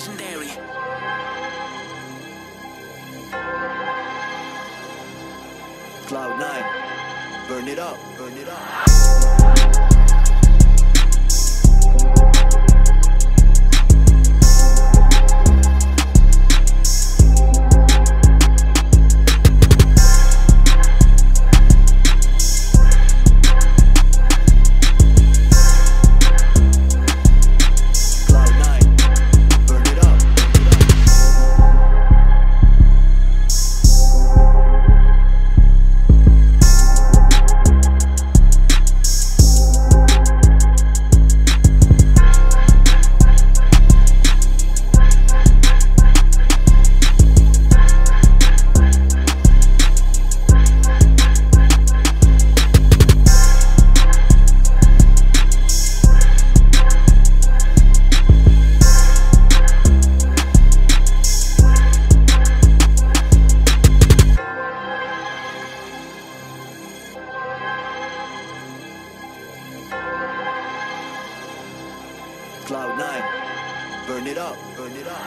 legendary. Cloud9, burn it up, burn it up. Cloud 9. Burn it up, burn it up.